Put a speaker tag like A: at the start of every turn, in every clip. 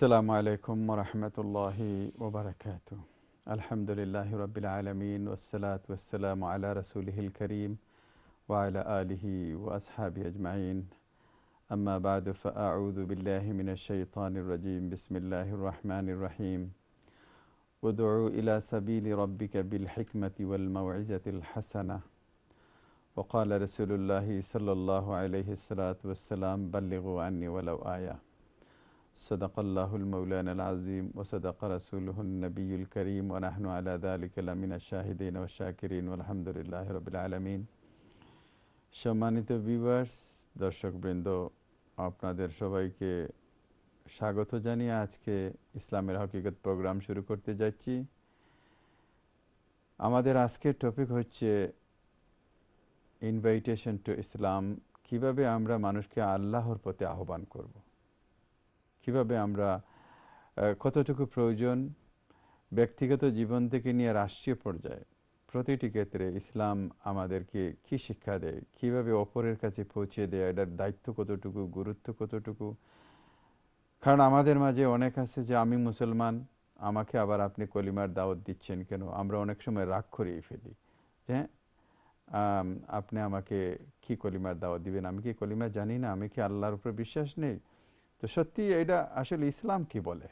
A: السلام عليكم ورحمة الله وبركاته. الحمد لله رب العالمين والصلاة والسلام على رسوله الكريم وعلى آله وأصحابه أجمعين. أما بعد فأعوذ بالله من الشيطان الرجيم. بسم الله الرحمن الرحيم. ودعوا إلى سبيل ربك بالحكمة والموعظة الحسنة. وقال رسول الله صلى الله عليه الصلاة والسلام بلغوا عني ولو آية. صدق الله المولانا العظيم وصدق رسوله النبي الكريم ونحن على ذلك لمن الشاهدين والشاكرين والحمد لله رب العالمين সম্মানিত ভিউয়ার্স দর্শকবৃন্দ আপনাদের সবাইকে স্বাগত জানিয়ে আজকে ইসলামের হকিকত প্রোগ্রাম শুরু করতে যাচ্ছি আমাদের আজকের টপিক হচ্ছে ইনভাইটেশন টু ইসলাম কিভাবে আমরা মানুষকে আল্লাহর প্রতি আহ্বান করব কীভাবে আমরা কতটুকু প্রয়োজন ব্যক্তিগত জীবন থেকে নিয়ে রাষ্ট্রীয় পর্যায়ে? প্রতিটি ক্ষেত্রে ইসলাম আমাদেরকে কি শিক্ষা দেয়? কীভাবে অপরের কাছে পৌঁছে দেয়? এটার দায়িত্ব কতটুকু? গুরুত্ব কতটুকু? কারণ আমাদের মাঝে অনেক আছে যে, আমি মুসলমান, আমাকে আবার আপনি কলিমার দাওয়াত দিচ্ছেন কেন? আমরা অনেক সময় রাগ করিয়ে ফেলি। যে আপনি আমাকে কি কলিমার দাওয়াত দিবেন? আমি কি কলিমা জানি না? আমি কি আল্লাহর উপর বিশ্বাস নেই? তো সত্যি এটা আসলে ইসলাম কি বলে?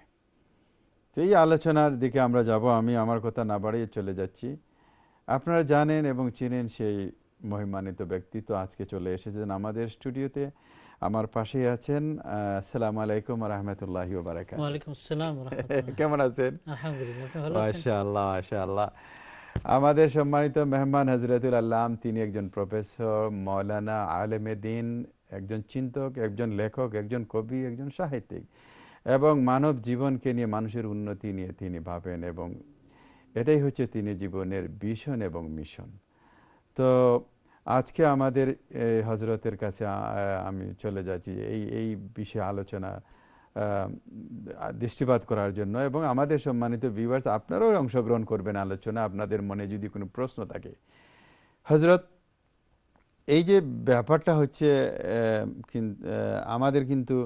A: তো এই আলোচনার দিকে আমরা যাব আমি আমার কথা না বাড়িয়ে চলে যাচ্ছি। আপনারা জানেন এবং চিনেন সেই মহিমান্বিত ব্যক্তি তো আজকে চলে এসেছেন আমাদের স্টুডিওতে। আমার পাশেই আছেন আসসালাম আলাইকুম রহমতুল্লাহ কেমন আছেন? মাশাআল্লাহ মাশাআল্লাহ। আমাদের সম্মানিত মেহমান হজরতুল আল্লাম তিনি একজন প্রফেসর মৌলানা আলেমে দিন একজন চিন্তক, একজন লেখক, একজন কবি, একজন সাহিত্যিক। এবং মানব জীবনকে নিয়ে মানুষের উন্নতি নিয়ে তিনি ভাবেন এবং এটাই হচ্ছে তিনি জীবনের ভিশন এবং মিশন। তো আজকে আমাদের হজরতের কাছে আমি চলে যাচ্ছি এই এই বিষয়ে আলোচনা দৃষ্টিপাত করার জন্য এবং আমাদের সম্মানিত ভিউয়ার্স আপনারাও অংশগ্রহণ করবেন আলোচনা, আপনাদের মনে যদি কোনো প্রশ্ন থাকে। হজরত এই যে ব্যাপারটা হচ্ছে আমাদের কিন্তু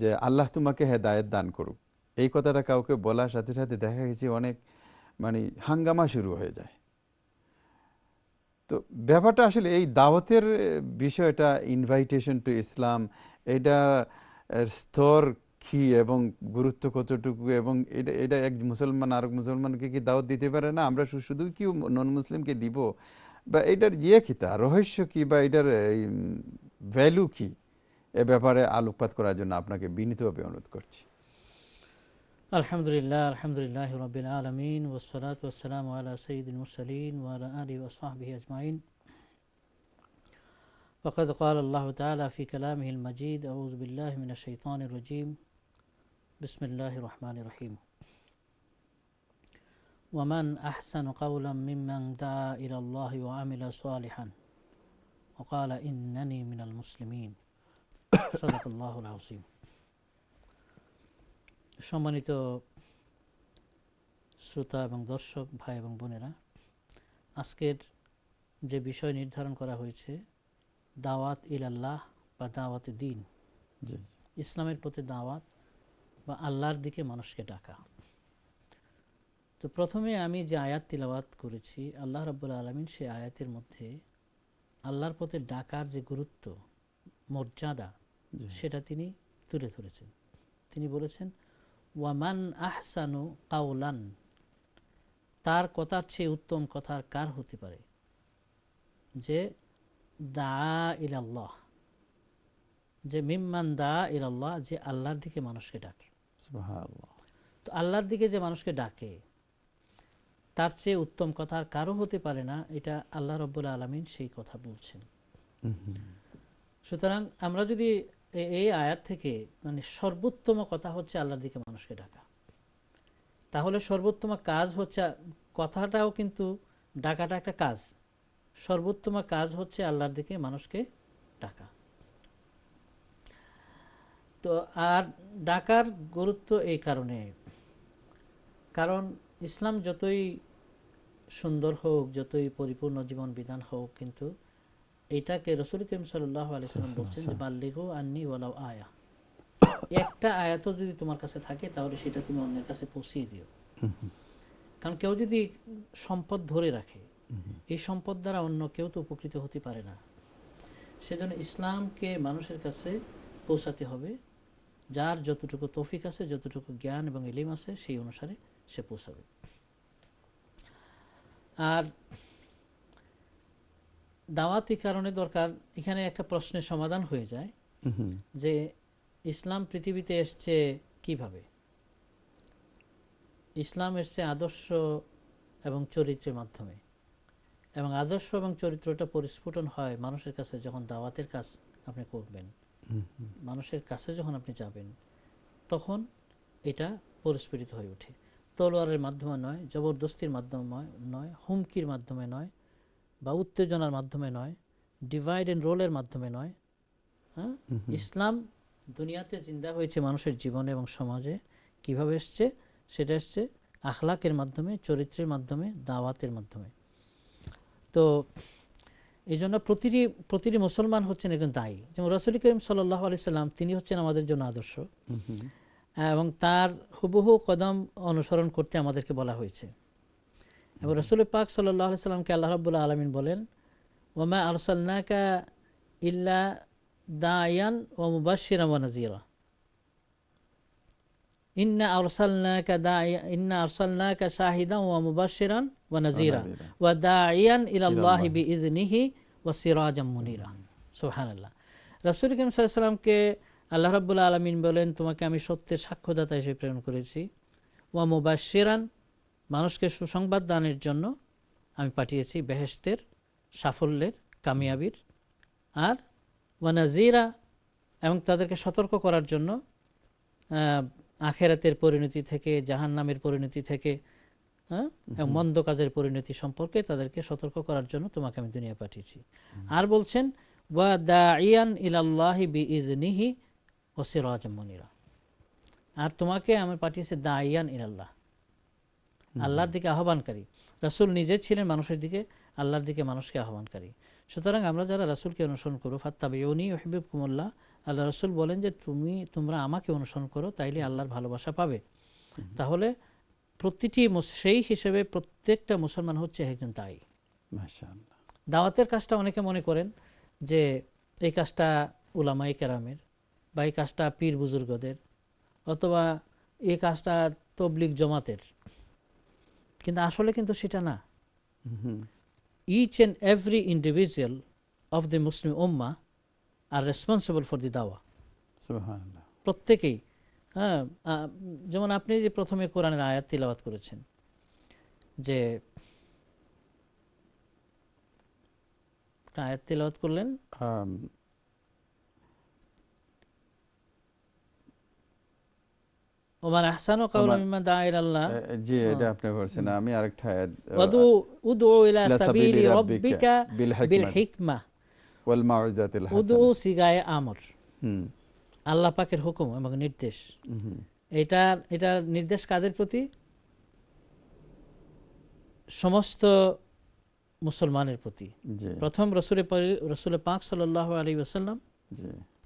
A: যে আল্লাহ তোমাকে হেদায়ত দান করুক, এই কথাটা কাউকে বলার সাথে সাথে দেখা গেছে অনেক মানে হাঙ্গামা শুরু হয়ে যায়। তো ব্যাপারটা আসলে এই দাওয়াতের বিষয়টা ইনভাইটেশন টু ইসলাম এটা স্তর কি এবং গুরুত্ব কতটুকু এবং এটা এটা এক মুসলমান আর মুসলমানকে কি দাওয়াত দিতে পারে? না, আমরা শুধু কি নন মুসলিমকে দিব? বা এটার ইয়ে কি তা রহস্য কি বা এটার ভ্যালু কি এ ব্যাপারে আলোকপাত করার জন্য আপনাকে বিনীতভাবে অনুরোধ করছি
B: আলহামদুলিল্লাহ আলহামদুলিল্লাহ রবিল আলমিন ওসলাত ওসালাম আলা সঈদুল মুরসলিন ওয়ালা আলী ওসহাবিহি আজমাইন وقد قال الله تعالى في كلامه المجيد أعوذ بالله من الشيطان الرجيم بسم الله الرحمن الرحيم ومن أحسن قولا ممن دعا إلى الله وعمل صالحا وقال إنني من المسلمين صدق الله العظيم সম্মানিত শ্রোতা এবং দর্শক ভাই এবং বোনেরা আজকের যে বিষয় নির্ধারণ করা হয়েছে দাওয়াত ইলাল্লাহ বা দাওয়াত দিন ইসলামের প্রতি দাওয়াত বা আল্লাহর দিকে মানুষকে ডাকা তো প্রথমে আমি যে আয়াত তিলাওয়াত করেছি আল্লাহ রব্বুল আলমিন সে আয়াতের মধ্যে আল্লাহর পথে ডাকার যে গুরুত্ব মর্যাদা সেটা তিনি তুলে ধরেছেন। তিনি বলেছেন ওয়ামান আহসানু কাউলান তার কথার চেয়ে উত্তম কথা কার হতে পারে? যে দা ইলাল্লাহ যে মিম্মান দা ইলাল্লাহ যে আল্লাহর দিকে মানুষকে ডাকে। তো আল্লাহর দিকে যে মানুষকে ডাকে তার চেয়ে উত্তম কথা আর কারও হতে পারে না এটা আল্লাহ রব্বুল আলমিন সেই কথা বলছেন। সুতরাং আমরা যদি এই আয়াত থেকে মানে সর্বোত্তম কথা হচ্ছে আল্লাহর দিকে মানুষকে ডাকা। তাহলে সর্বোত্তম কাজ হচ্ছে কথাটাও কিন্তু ডাকাটা একটা কাজ। সর্বোত্তম কাজ হচ্ছে আল্লাহর দিকে মানুষকে ডাকা। তো আর ডাকার গুরুত্ব এই কারণে। কারণ ইসলাম যতই সুন্দর হোক যতই পরিপূর্ণ জীবন বিধান হোক কিন্তু এটাকে রসুল করিম সাল্লাহ আলিয়াল্লাম বলছেন যে বাল্লিগু আন্নি ওয়ালাও আয়া। একটা আয়াতও যদি তোমার কাছে থাকে তাহলে সেটা তুমি অন্যের কাছে পৌঁছিয়ে দিও। কারণ কেউ যদি সম্পদ ধরে রাখে এই সম্পদ দ্বারা অন্য কেউ তো উপকৃত হতে পারে না। সেজন্য ইসলামকে মানুষের কাছে পৌঁছাতে হবে। যার যতটুকু তৌফিক আছে যতটুকু জ্ঞান এবং এলিম আছে সেই অনুসারে সে পৌঁছাবে। আর দাওয়াতি কারণে দরকার এখানে একটা প্রশ্নের সমাধান হয়ে যায় যে ইসলাম পৃথিবীতে এসছে কীভাবে? ইসলাম এসছে আদর্শ এবং চরিত্রের মাধ্যমে। এবং আদর্শ এবং চরিত্রটা পরিস্ফুটন হয় মানুষের কাছে যখন দাওয়াতের কাজ আপনি করবেন। মানুষের কাছে যখন আপনি যাবেন তখন এটা পরিস্ফুটিত হয়ে ওঠে। তলোয়ারের মাধ্যমে নয় জবরদস্তির মাধ্যমে নয় হুমকির মাধ্যমে নয় বা উত্তেজনার মাধ্যমে নয় ডিভাইড অ্যান্ড রোলের মাধ্যমে নয়। হ্যাঁ? ইসলাম দুনিয়াতে জিন্দা হয়েছে মানুষের জীবনে এবং সমাজে। কীভাবে এসছে? সেটা এসছে আখলাকের মাধ্যমে চরিত্রের মাধ্যমে দাওয়াতের মাধ্যমে। তো এই জন্য প্রতিটি প্রতিটি মুসলমান হচ্ছেন একজন দায়ী। যেমন রসুল করিম সাল্লাহ আলি সাল্লাম তিনি হচ্ছেন আমাদের জন্য আদর্শ। এবং তার হুবহু কদম অনুসরণ করতে আমাদেরকে বলা হয়েছে। এবং রসুল পাক সাল্লাহ সাল্লামকে আল্লাহ রাবুল্লাহ আলমিন বলেন ওমা আরসাল্লাকা ইল্লা দায়ান ও মুবাশিরা ওয়া নাজিরা ইন্না আরসালনাকা দাইয়া ইন্না আরসালনাকা শাহিদান ওয়া মুবাশশিরান ওয়া নাজিরা ওয়া দাইয়ান ইলাল্লাহি বিইজনিহি ওয়া সিরাজাম মুনিরা। সুবহানাল্লাহ। রাসূল করিম সাল্লাল্লাহু আলাইহি সাল্লামকে আল্লাহ রাব্বুল আলামিন বলেন তোমাকে আমি সত্যের সাক্ষ্যদাতা হিসেবে প্রেরণ করেছি। ওয়া মুবাশশিরান মানুষকে সুসংবাদ দানের জন্য আমি পাঠিয়েছি বেহেশতের সাফল্যের কামিয়াবির। আর ওয়ানাজিরা এবং তাদেরকে সতর্ক করার জন্য আখেরাতের পরিণতি থেকে জাহান নামের পরিণতি থেকে হ্যাঁ এবং মন্দ কাজের পরিণতি সম্পর্কে তাদেরকে সতর্ক করার জন্য তোমাকে আমি দুনিয়া পাঠিয়েছি। আর বলছেন ওয়া দা ইয়ান ইলাল্লাহি বি ইজনিহি ও সিরাজমনিরা আর তোমাকে আমি পাঠিয়েছি দা ইয়ান ইলাল্লাহ আল্লাহর দিকে আহ্বানকারী রাসুল নিজে ছিলেন মানুষের দিকে আল্লাহর দিকে মানুষকে আহ্বানকারী সুতরাং আমরা যারা রাসুলকে অনুসরণ করব ফাত্তাবিউনি ওহিবুব কুমল্লাহ আল্লাহ রসুল বলেন যে তুমি তোমরা আমাকে অনুসরণ করো তাইলে আল্লাহর ভালোবাসা পাবে। তাহলে প্রতিটি সেই হিসেবে প্রত্যেকটা মুসলমান হচ্ছে একজন তাই দাওয়াতের কাজটা অনেকে মনে করেন যে এই কাজটা উলামাই কেরামের। বা এই কাজটা পীর বুজুর্গদের অথবা এই কাজটা তবলিক জমাতের। কিন্তু আসলে কিন্তু সেটা না। Each and every individual of the Muslim Umma R responsible for the দাওয়া প্রত্যেকেই হ্যাঁ যেমন আপনি যে প্রথমে কোরআনের আয়াত তিলাবাত করেছেন যে আয়াত তিলাবাত করলেন। ওমান আহসানু কাওলা মিম্মান দাআ ইলা আল্লাহ
A: জি এটা আপনি বলছেন আমি আরেকটা আয়াত
B: ওয়াদু উদউ ইলা সাবিলি রাব্বিকা বিল হিকমা
A: ওয়াল মাউইজাতিল হাসানা
B: উদউ সিগায়ে আমর হুম। আল্লাহ পাকের হুকুম এবং নির্দেশ। এটা এটা নির্দেশ কাদের প্রতি? সমস্ত মুসলমানের প্রতি। প্রথম রসুলের রসুলের পাক সাল্লাহ আলী ওসাল্লাম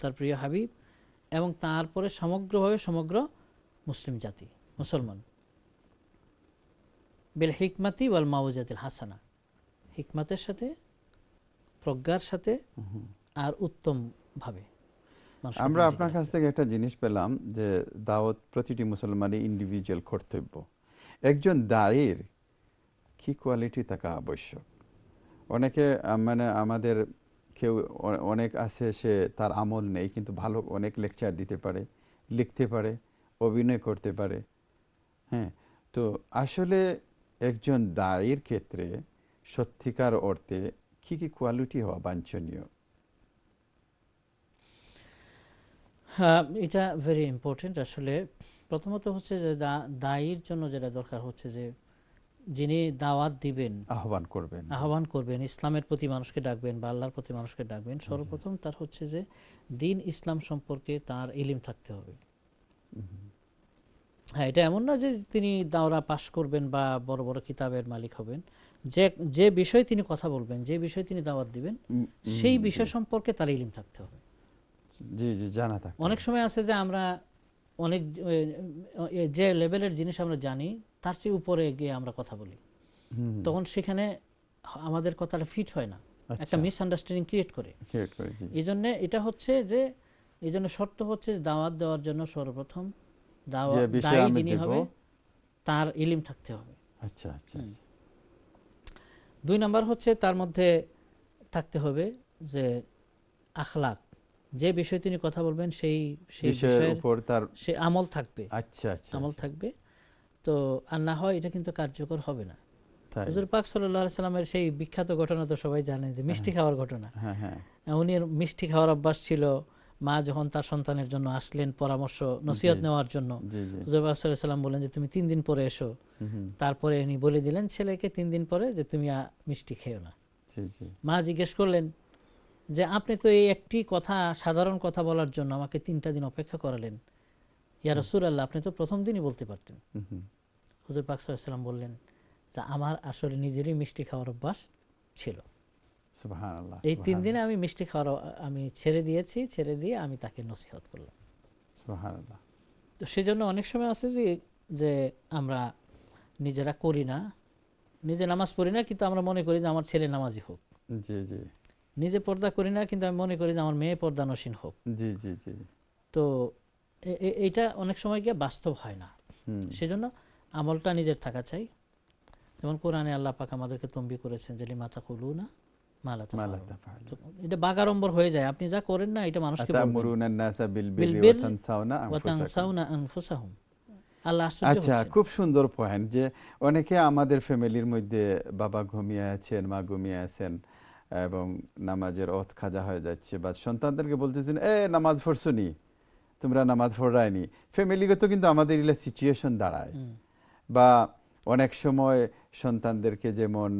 B: তার প্রিয় হাবিব এবং তারপরে সমগ্রভাবে সমগ্র মুসলিম জাতি মুসলমান। বেল হিকমাতি ওয়াল মাউজাতিল হাসানা। হিকমাতের সাথে প্রজ্ঞার সাথে আর উত্তম ভাবে
A: আমরা আপনার কাছ থেকে একটা জিনিস পেলাম যে দাওয়াত প্রতিটি মুসলমানের ইন্ডিভিজুয়াল কর্তব্য। একজন দায়ের কি কোয়ালিটি থাকা আবশ্যক? অনেকে মানে আমাদের কেউ অনেক আছে সে তার আমল নেই কিন্তু ভালো অনেক লেকচার দিতে পারে লিখতে পারে। অভিনয় করতে পারে। হ্যাঁ তো আসলে একজন দায়ের ক্ষেত্রে সত্যিকার অর্থে কি কি কোয়ালিটি হওয়া বাঞ্ছনীয়?
B: হ্যাঁ এটা ভেরি ইম্পর্টেন্ট আসলে প্রথমত হচ্ছে যে দায়ের জন্য যেটা দরকার হচ্ছে যে যিনি দাওয়াত দিবেন
A: আহ্বান করবেন।
B: আহ্বান করবেন ইসলামের প্রতি মানুষকে ডাকবেন বা আল্লাহর প্রতি মানুষকে ডাকবেন সর্বপ্রথম তার হচ্ছে যে দিন ইসলাম সম্পর্কে তার ইলিম থাকতে হবে। হ্যাঁ এটা এমন না যে তিনি দাওরা পাশ করবেন বা বড় বড় কিতাবের মালিক হবেন। যে যে বিষয়ে তিনি কথা বলবেন যে বিষয়ে তিনি দাওয়াত দিবেন সেই বিষয় সম্পর্কে তার ইলিম থাকতে হবে।
A: জি জি জানা থাকে
B: অনেক সময় আছে যে আমরা অনেক যে- লেভেলের জিনিস আমরা জানি তার চেয়ে উপরে গিয়ে আমরা কথা বলি। তখন সেখানে আমাদের কথাটা ফিট হয় না। একটা
A: আচ্ছা
B: মিসআন্ডারস্ট্যান্ডিং ক্রিয়েট করে।
A: create করে জি।
B: এই জন্য এটা হচ্ছে যে এই জন্য শর্ত হচ্ছে দাওয়াত দেওয়ার জন্য সর্বপ্রথম
A: যে বিষয়ে
B: দায়ী
A: আমি
B: যিনি
A: দেব
B: হবে তার ইলিম থাকতে হবে।
A: আচ্ছা আচ্ছা
B: দুই নাম্বার হচ্ছে তার মধ্যে থাকতে হবে যে আখলাক। যে বিষয়ে তিনি কথা বলবেন সেই সেই
A: বিষয়ের
B: বিষয়ের
A: উপর তার
B: সে আমল থাকবে।
A: আচ্ছা আচ্ছা
B: আমল থাকবে। তো আর না হয় এটা কিন্তু কার্যকর হবে না। হুজুর পাক সাল্লামের সেই বিখ্যাত ঘটনা তো সবাই জানে যে মিষ্টি খাওয়ার ঘটনা।
A: হ্যাঁ হ্যাঁ।
B: উনি মিষ্টি খাওয়ার অভ্যাস ছিল। মা যখন তার সন্তানের জন্য আসলেন পরামর্শ নসিহত নেওয়ার জন্য।
A: জি জি।
B: হুজুর পাক সাল্লাহ সাল্লাম বললেন যে তুমি তিন দিন পরে এসো। তারপরে উনি বলে দিলেন ছেলেকে তিন দিন পরে যে তুমি মিষ্টি খেও না। মা জিজ্ঞেস করলেন যে আপনি তো এই একটি কথা সাধারণ কথা বলার জন্য আমাকে তিনটা দিন অপেক্ষা করালেন। ইয়া রসুল আল্লাহ আপনি তো প্রথম দিনই বলতে পারতেন। হুজুর পাক সাল্লাম বললেন যে আমার আসলে নিজেরই মিষ্টি খাওয়ার অভ্যাস ছিল। এই তিন দিনে আমি মিষ্টি খাওয়ার আমি ছেড়ে দিয়েছি ছেড়ে দিয়ে আমি তাকে নসিহত করলাম। তো সেজন্য অনেক সময় আছে যে যে আমরা নিজেরা করি না নিজে নামাজ পড়ি না কিন্তু আমরা মনে করি যে আমার ছেলে নামাজি হোক।
A: জি জি।
B: নিজে পর্দা করি না কিন্তু আমি মনে করি যে আমার মেয়ে পর্দানসীন হোক।
A: জি জি জি।
B: তো এইটা অনেক সময় গিয়ে বাস্তব হয় না। সেজন্য আমলটা নিজের থাকা চাই। যেমন কোরআনে আল্লাহ পাক আমাদেরকে তম্বি করেছেন যে লিমাতা কুলু না এটা বাগাড়ম্বর হয়ে যায়। আপনি যা করেন না এটা মানুষকে
A: আচ্ছা খুব সুন্দর পয়েন্ট যে অনেকে আমাদের ফ্যামিলির মধ্যে বাবা ঘুমিয়ে আছেন মা ঘুমিয়ে আছেন এবং নামাজের অত খাজা হয়ে যাচ্ছে বা সন্তানদেরকে বলতেছেন এ নামাজ পড়ছনি তোমরা নামাজ পড়ায়নি? ফ্যামিলিগত কিন্তু আমাদের এগুলো সিচুয়েশন দাঁড়ায়। বা অনেক সময় সন্তানদেরকে যেমন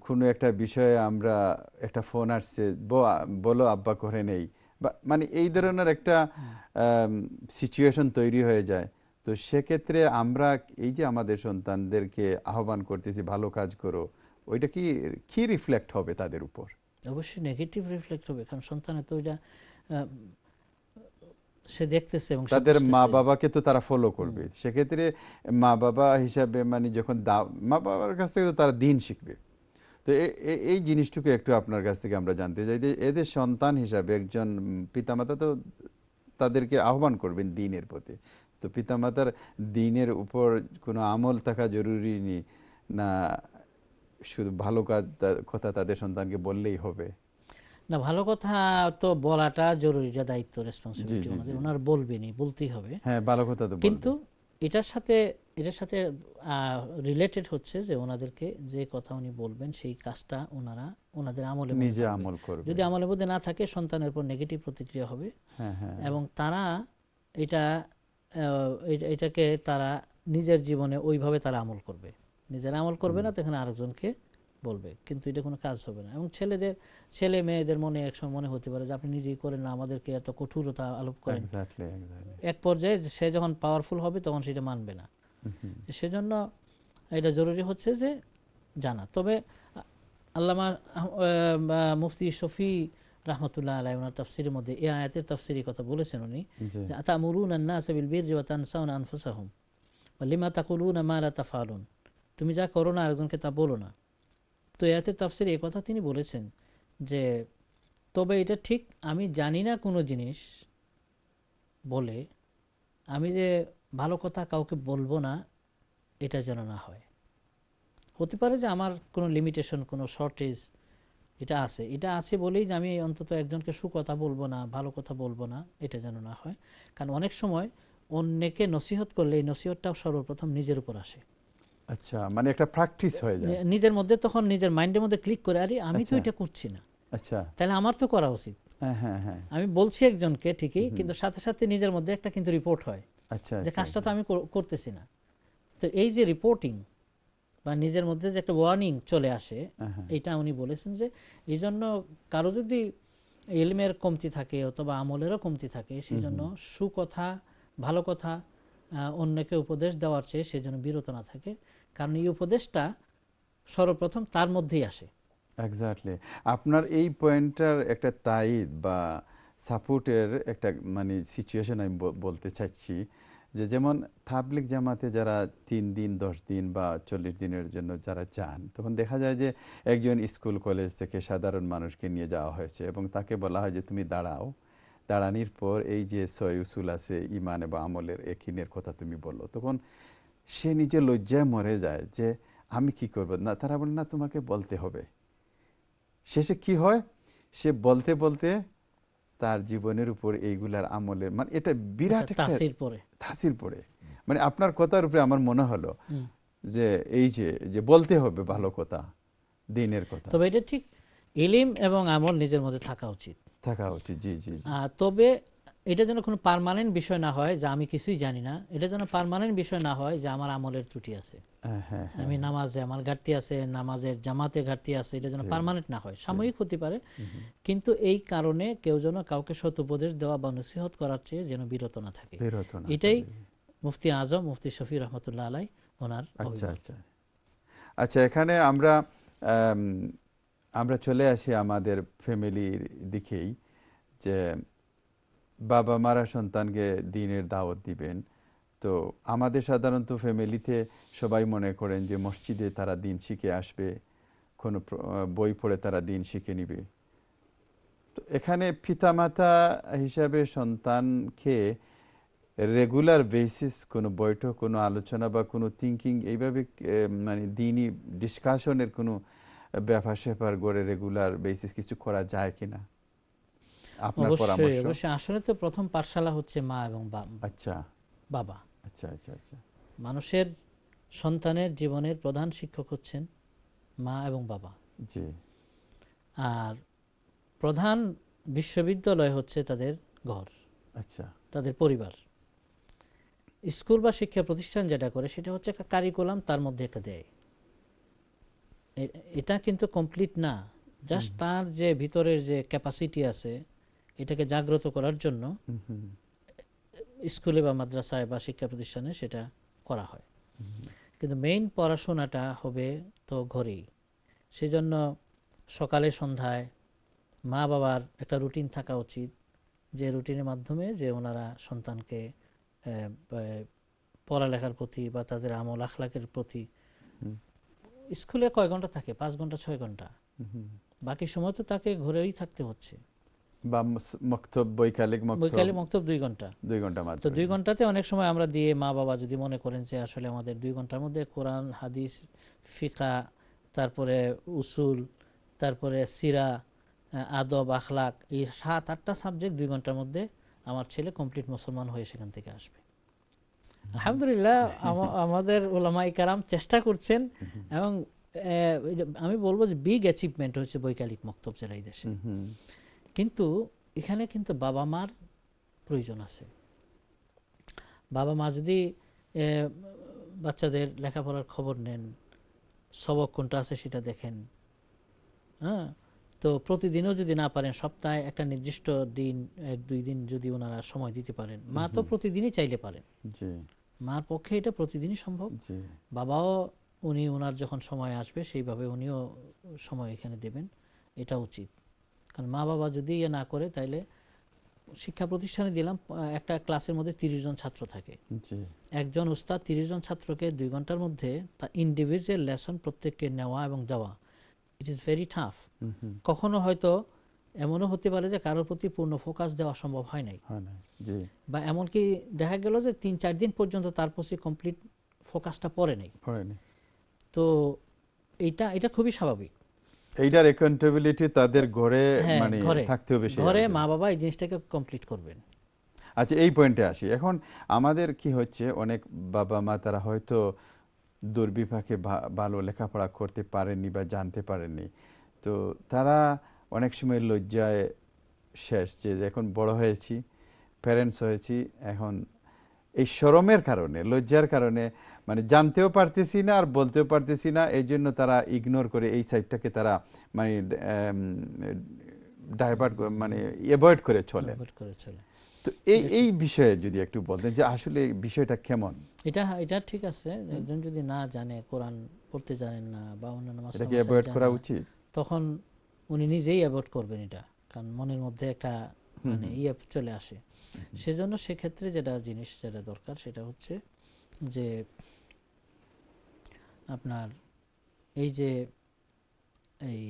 A: কোনো একটা বিষয়ে আমরা একটা ফোন আসছে ব- বলো আব্বা করে নেই। বা মানে এই ধরনের একটা সিচুয়েশন তৈরি হয়ে যায়। তো সেক্ষেত্রে আমরা এই যে আমাদের সন্তানদেরকে আহ্বান করতেছি ভালো কাজ করো। ওইটা কি কি রিফ্লেক্ট হবে তাদের উপর?
B: অবশ্যই নেগেটিভ রিফ্লেক্ট হবে কারণ সন্তানের তো ওইটা সে দেখতেছে এবং
A: তাদের মা বাবাকে তো তারা ফলো করবে। সেক্ষেত্রে মা বাবা হিসাবে মানে যখন দা- মা বাবার কাছ থেকে তো তারা দিন শিখবে। তো এই জিনিসটুকু একটু আপনার কাছ থেকে আমরা জানতে চাই যে এদের সন্তান হিসাবে একজন পিতামাতা তো তাদেরকে আহ্বান করবেন দিনের প্রতি তো পিতামাতার দিনের উপর কোনো আমল থাকা জরুরি নেই না শুধু ভালো কাজ কথা তাদের সন্তানকে বললেই হবে
B: না ভালো কথা তো বলাটা জরুরি দায়িত্ব রেসপন্সিবিলিটি। ওনার বলবেনই বলতেই হবে
A: হ্যাঁ ভালো কথা তো
B: কিন্তু। এটার সাথে এটার সাথে রিলেটেড হচ্ছে যে ওনাদেরকে যে কথা উনি বলবেন সেই কাজটা ওনারা ওনাদের আমলে
A: নিজে আমল করবে।
B: যদি আমলের মধ্যে না থাকে সন্তানের উপর নেগেটিভ প্রতিক্রিয়া হবে।
A: হ্যাঁ হ্যাঁ।
B: এবং তারা এটা এটাকে তারা নিজের জীবনে ওইভাবে তারা আমল করবে। নিজের আমল করবে না তখন আরেকজনকে বলবে কিন্তু এটা কোনো কাজ হবে না। এবং ছেলেদের ছেলে মেয়েদের মনে একসময় মনে হতে পারে যে আপনি নিজেই করেন না আমাদেরকে এত কঠোরতা আলোপ করেন। এক পর্যায়ে সে যখন পাওয়ারফুল হবে তখন সেটা মানবে না। সেজন্য এটা জরুরি হচ্ছে যে জানা। তবে আল্লামা মুফতি শফি রহমতুল্লাহ আলাই ওনার তাফসিরের মধ্যে এই আয়াতের তাফসিরের কথা বলেছেন উনি
A: জি।
B: যে আতামুরুন আন্নাস বিল বিররি ওয়া তানসাউনা আনফুসাহুম লিমা তাকুলুনা মা লা তাফআলুন। তুমি যা করো না আরেকজনকে তা বলো না। তো এতে তাফসিরে এই কথা তিনি বলেছেন যে, তবে এটা ঠিক, আমি জানি না কোনো জিনিস বলে, আমি যে ভালো কথা কাউকে বলব না, এটা যেন না হয়। হতে পারে যে আমার কোনো লিমিটেশন কোনো শর্টেজ এটা আছে। এটা আছে বলেই যে আমি অন্তত একজনকে সুকথা বলব না, ভালো কথা বলব না, এটা যেন না হয়। কারণ অনেক সময় অন্যকে নসিহত করলে এই নসিহতটাও সর্বপ্রথম নিজের উপর আসে।
A: আচ্ছা মানে একটা প্র্যাকটিস হয়ে যায়।
B: নিজের মধ্যে তখন নিজের মাইন্ডের মধ্যে ক্লিক করে আরে আমি তো
A: আচ্ছা।
B: এটা করছি না।
A: আচ্ছা।
B: তাহলে আমার তো করা উচিত।
A: হ্যাঁ হ্যাঁ হ্যাঁ।
B: আমি বলছি একজনকে ঠিকই কিন্তু সাথে সাথে নিজের মধ্যে একটা কিন্তু রিপোর্ট হয়
A: আচ্ছা
B: যে
A: আচ্ছা,
B: কাজটা তো আমি করতেছি না। তো এই যে রিপোর্টিং বা নিজের মধ্যে যে একটা ওয়ার্নিং চলে আসে
A: হ্যাঁ, হ্যাঁ।
B: এটা উনি বলেছেন যে এই জন্য কারও যদি ইলমের কমতি থাকে অথবা আমলেরও কমতি থাকে সেই জন্য সুকথা ভালো কথা অন্যকে উপদেশ দেওয়ার চেয়ে সেই জন্য বিরত না থাকে। কারণ এই উপদেশটা সর্বপ্রথম তার মধ্যেই আসে।
A: এক্স্যাক্টলি আপনার এই পয়েন্টটার একটা তাইদ বা সাপোর্টের একটা মানে সিচুয়েশন আমি বলতে চাচ্ছি যে যেমন তাবলিক জামাতে যারা তিন দিন, দশ দিন বা চল্লিশ দিনের জন্য যারা চান তখন দেখা যায় যে একজন স্কুল, কলেজ থেকে সাধারণ মানুষকে নিয়ে যাওয়া হয়েছে এবং তাকে বলা হয় যে তুমি দাঁড়াও। দাঁড়ানির পর এই যে ছয় উসুল আছে, ইমান বা আমলের একিনের কথা তুমি বলল, তখন সে নিজে লজ্জায় মরে যায় যে আমি কি করব? না তারা বলে না তোমাকে বলতে হবে। শেষে কি হয়? সে বলতে বলতে তার জীবনের উপর এইগুলার আমলের মানে এটা বিরাট
B: তাসির
A: তাসির পড়ে। মানে আপনার কথার উপরে আমার মনে হলো যে এই যে যে বলতে হবে ভালো কথা দিনের কথা।
B: তবে এটা ঠিক ইলিম এবং আমল নিজের মধ্যে থাকা উচিত।
A: থাকা উচিত জি জি।
B: তবে এটা যেন কোনো পার্মানেন্ট বিষয় না হয় যে আমি কিছুই জানি না এটা যেন পার্মানেন্ট বিষয় না হয় যে আমার আমলের ত্রুটি আছে।
A: হ্যাঁ হ্যাঁ।
B: আমি নামাজে আমার ঘাটতি আছে নামাজের জামাতে ঘাটতি আছে এটা যেন পার্মানেন্ট না হয়। সাময়িক হতে পারে কিন্তু এই কারণে কেউ যেন কাউকে সৎ উপদেশ দেওয়া বা নসিহত করার চেয়ে যেন বিরত না থাকে। এটাই মুফতি আজম মুফতি শফি রহমতুল্লাহ আলাই ওনার
A: আচ্ছা আচ্ছা। আচ্ছা এখানে আমরা আম, আমরা চলে আসি আমাদের ফ্যামিলির দিকেই যে বাবা মারা সন্তানকে দিনের দাওয়াত দিবেন। তো আমাদের সাধারণত ফ্যামিলিতে সবাই মনে করেন যে মসজিদে তারা দিন শিখে আসবে, কোনো বই পড়ে তারা দিন শিখে নিবে। তো এখানে পিতামাতা হিসাবে সন্তানকে রেগুলার বেসিস কোনো বৈঠক, কোনো আলোচনা বা কোনো থিঙ্কিং এইভাবে মানে দিনই ডিসকাশনের কোনো ব্যাপার স্যাপার গড়ে রেগুলার বেসিস কিছু করা যায় কিনা। আপনার
B: অবশ্যই
A: পরামর্শ?
B: অবশ্যই। আসলে তো প্রথম পাঠশালা হচ্ছে মা এবং
A: আচ্ছা।
B: বাবা।
A: আচ্ছা আচ্ছা আচ্ছা।
B: মানুষের সন্তানের জীবনের প্রধান শিক্ষক হচ্ছেন মা এবং বাবা।
A: জি।
B: আর প্রধান বিশ্ববিদ্যালয় হচ্ছে তাদের ঘর
A: আচ্ছা।
B: তাদের পরিবার। স্কুল বা শিক্ষা প্রতিষ্ঠান যেটা করে সেটা হচ্ছে একটা কারিকুলাম তার মধ্যে একটা দেয়। এটা কিন্তু কমপ্লিট না। জাস্ট তার যে ভিতরের যে ক্যাপাসিটি আছে এটাকে জাগ্রত করার জন্য স্কুলে বা মাদ্রাসায় বা শিক্ষা প্রতিষ্ঠানে সেটা করা হয়। কিন্তু মেইন পড়াশোনাটা হবে তো ঘরেই। সেজন্য সকালে সন্ধ্যায় মা বাবার একটা রুটিন থাকা উচিত যে রুটিনের মাধ্যমে যে ওনারা সন্তানকে পড়ালেখার প্রতি বা তাদের আমল আখলাকের প্রতি। স্কুলে কয় ঘণ্টা থাকে? পাঁচ ঘণ্টা ছয়
A: ঘণ্টা।
B: বাকি সময় তো তাকে ঘরেই থাকতে হচ্ছে।
A: বা মক্তব বৈকালিক মক্তব?
B: বৈকালে মক্তব দুই ঘণ্টা।
A: দুই ঘণ্টা মাত্র।
B: তো ঘন্টাতে অনেক সময় আমরা দিয়ে মা বাবা যদি মনে করেন যে আসলে আমাদের দুই ঘণ্টার মধ্যে কোরআন হাদিস ফিকা তারপরে উসুল তারপরে সিরা আদব আখলাক এই সাত আটটা সাবজেক্ট দুই ঘণ্টার মধ্যে আমার ছেলে কমপ্লিট মুসলমান হয়ে সেখান থেকে আসবে। আলহামদুলিল্লাহ আমাদের ওলামাই কারাম চেষ্টা করছেন এবং আমি বলব যে বিগ অ্যাচিভমেন্ট হচ্ছে বৈকালিক মক্তব জেলা এই দেশে। কিন্তু এখানে কিন্তু বাবা মার প্রয়োজন আছে। বাবা মা যদি বাচ্চাদের লেখাপড়ার খবর নেন সবক কোনটা আছে সেটা দেখেন। হ্যাঁ? তো প্রতিদিনও যদি না পারেন সপ্তাহে একটা নির্দিষ্ট দিন এক দুই দিন যদি ওনারা সময় দিতে পারেন। মা তো প্রতিদিনই চাইলে পারেন। মার পক্ষে এটা প্রতিদিনই সম্ভব। বাবাও উনি ওনার যখন সময় আসবে সেইভাবে উনিও সময় এখানে দেবেন। এটা উচিত। কারণ মা বাবা যদি ইয়ে না করে তাইলে শিক্ষা প্রতিষ্ঠানে দিলাম একটা ক্লাসের মধ্যে তিরিশ জন ছাত্র থাকে। একজন উস্তাদ তিরিশ জন ছাত্রকে দুই ঘণ্টার মধ্যে তা ইন্ডিভিজুয়াল লেসন প্রত্যেককে নেওয়া এবং দেওয়া। It is
A: very tough.
B: কখনো হয়তো এমনও হতে পারে যে কারোর প্রতি পূর্ণ ফোকাস দেওয়া সম্ভব হয় নাই। বা এমনকি দেখা গেল যে তিন চার দিন পর্যন্ত তার প্রতি কমপ্লিট ফোকাসটা পড়ে নেই। তো এইটা এটা খুবই স্বাভাবিক।
A: এইটার অ্যাকাউন্টেবিলিটি তাদের ঘরে
B: হ্যাঁ,
A: মানে থাকতে হবে
B: ঘরে মা বাবা এই জিনিসটাকে কমপ্লিট করবেন।
A: আচ্ছা এই পয়েন্টে আসি। এখন আমাদের কি হচ্ছে অনেক বাবা মা তারা হয়তো দুর্বিপাকে ভালো লেখাপড়া করতে পারেননি বা জানতে পারেননি। তো তারা অনেক সময় লজ্জায় শেষ যে এখন বড় হয়েছি প্যারেন্টস হয়েছি এখন এই শরমের কারণে লজ্জার কারণে মানে জানতেও পারতেছি না আর বলতেও পারতেছি না এই জন্য তারা ইগনোর করে এই সাইডটাকে তারা মানে ডাইভার্ট মানে অ্যাভয়েড করে চলে।
B: Avoid করে চলে।
A: তো এই এই বিষয়ে যদি একটু বলতেন যে আসলে বিষয়টা কেমন?
B: এটা এটা ঠিক আছে। একজন যদি না জানে কোরআন পড়তে জানেন না বা অন্যান্য মাসলা
A: এটা অ্যাভয়েড করা উচিত?
B: তখন উনি নিজেই অ্যাভয়েড করবেন এটা। কারণ মনের মধ্যে একটা মানে ইয়ে চলে আসে। সেজন্য সেক্ষেত্রে যেটা জিনিস যেটা দরকার সেটা হচ্ছে যে আপনার এই যে এই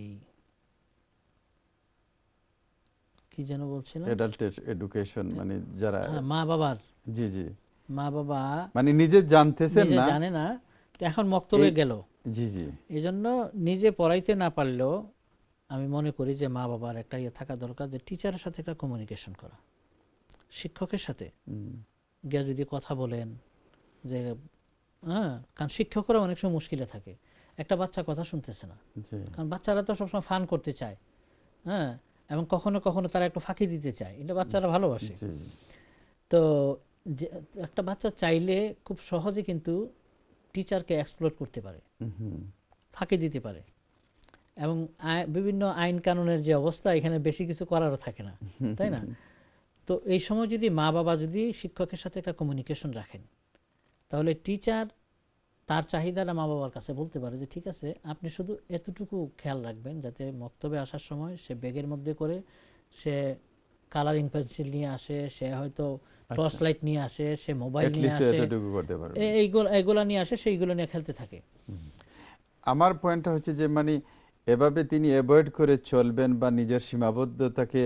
B: কি যেন বলছিলাম?
A: অ্যাডাল্ট এডুকেশন মানে যারা
B: হ্যাঁ, মা বাবার।
A: জি জি।
B: মা বাবা
A: মানে নিজে জানতেছেন না।
B: জানে না এখন মক্তবে গেল।
A: জি জি।
B: এই জন্য নিজে পড়াইতে না পারলেও আমি মনে করি যে মা বাবার একটা ইয়ে থাকা দরকার যে টিচারের সাথে একটা কমিউনিকেশন করা। শিক্ষকের সাথে। গিয়ে যদি কথা বলেন যে হ্যাঁ কারণ শিক্ষকরা অনেক সময় মুশকিলে থাকে। একটা বাচ্চা কথা শুনতেছে না। কারণ বাচ্চারা তো সবসময় ফান করতে চায়। হ্যাঁ এবং কখনো কখনো তারা একটু ফাঁকি দিতে চায়। এটা বাচ্চারা ভালোবাসে। তো একটা বাচ্চা চাইলে খুব সহজে কিন্তু টিচারকে এক্সপ্লোর করতে পারে। ফাঁকি দিতে পারে। এবং বিভিন্ন আইন কানুনের যে অবস্থা এখানে বেশি কিছু করারও থাকে না। তাই না? তো এই সময় যদি মা বাবা যদি শিক্ষকের সাথে একটা কমিউনিকেশন রাখেন তাহলে টিচার তার চাহিদাটা মা বাবার কাছে বলতে পারে যে ঠিক আছে আপনি শুধু এতটুকু খেয়াল রাখবেন যাতে মক্তবে আসার সময় সে ব্যাগের মধ্যে করে সে কালারিং পেন্সিল নিয়ে আসে সে হয়তো টর্চ লাইট নিয়ে আসে সে মোবাইল নিয়ে আসে। এইগুলা নিয়ে আসে সেইগুলো নিয়ে খেলতে থাকে।
A: আমার পয়েন্টটা হচ্ছে যে মানে এভাবে তিনি অ্যাভয়েড করে চলবেন বা নিজের সীমাবদ্ধতাকে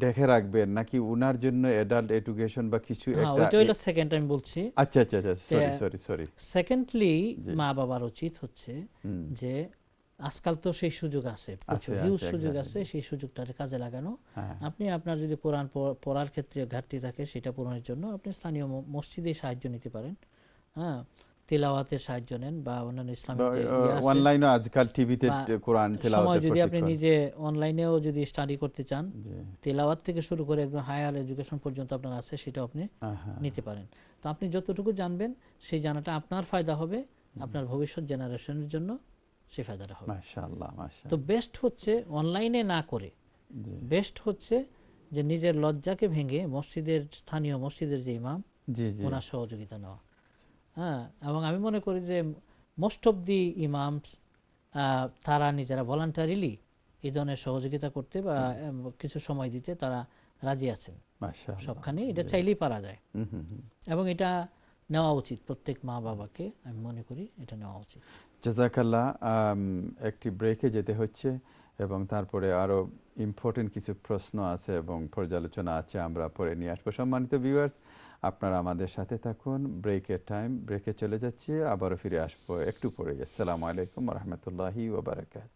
A: ঢেকে রাখবেন নাকি উনার জন্য অ্যাডাল্ট এডুকেশন বা কিছু
B: হ্যাঁ
A: একটা
B: ওইটা হইল সেকেন্ড টাইম বলছি।
A: আচ্ছা আচ্ছা আচ্ছা সরি সরি সরি
B: সেকেন্ডলি মা বাবার উচিত হচ্ছে যে আজকাল তো সেই সুযোগ আছে প্রচুর হিউজ সুযোগ আছে সেই সুযোগটা কাজে লাগানো।
A: হ্যাঁ
B: আপনি আপনার যদি কোরআন পড়ার ক্ষেত্রে ঘাটতি থাকে সেটা পূরণের জন্য আপনি স্থানীয় মসজিদে সাহায্য নিতে পারেন। হ্যাঁ তেলাওয়াতের সাহায্য নেন বা অন্যান্য ইসলামিক যে ইয়ে
A: অনলাইনে আজকাল টিভিতে কোরআন
B: সময়
A: তেলাওয়াতের
B: যদি আপনি নিজে অনলাইনেও যদি স্টাডি করতে চান তেলাওয়াত থেকে শুরু করে একদম হায়ার এডুকেশন পর্যন্ত আপনার আছে সেটা আপনি নিতে পারেন। তো আপনি যতটুকু জানবেন সেই জানাটা আপনার ফায়দা হবে আপনার ভবিষ্যৎ জেনারেশনের জন্য সেই ফায়দাটা হবে।
A: মাশাআল্লাহ মাশাআল্লাহ।
B: তো বেস্ট হচ্ছে অনলাইনে না করে। বেস্ট হচ্ছে যে নিজের লজ্জাকে ভেঙে মসজিদের স্থানীয় মসজিদের যে ইমাম
A: জি জি।
B: ওনার সহযোগিতা নেওয়া। হ্যাঁ এবং আমি মনে করি যে মোস্ট অফ দি ইমাম তারা নিজেরা ভলান্টারিলি এই ধরনের সহযোগিতা করতে বা কিছু সময় দিতে তারা রাজি আছেন। সবখানে এটা চাইলেই পারা যায়। এবং এটা নেওয়া উচিত প্রত্যেক মা বাবাকে আমি মনে করি এটা নেওয়া উচিত।
A: জাজাকাল্লাহ একটি ব্রেকে যেতে হচ্ছে এবং তারপরে আরও ইম্পর্টেন্ট কিছু প্রশ্ন আছে এবং পর্যালোচনা আছে আমরা পরে নিয়ে আসব। সম্মানিত ভিউয়ার্স আপনারা আমাদের সাথে থাকুন ব্রেকের টাইম ব্রেকে চলে যাচ্ছি, আবারও ফিরে আসব, একটু পরে আসসালামু আলাইকুম রহমতুল্লাহি ওবরাকাত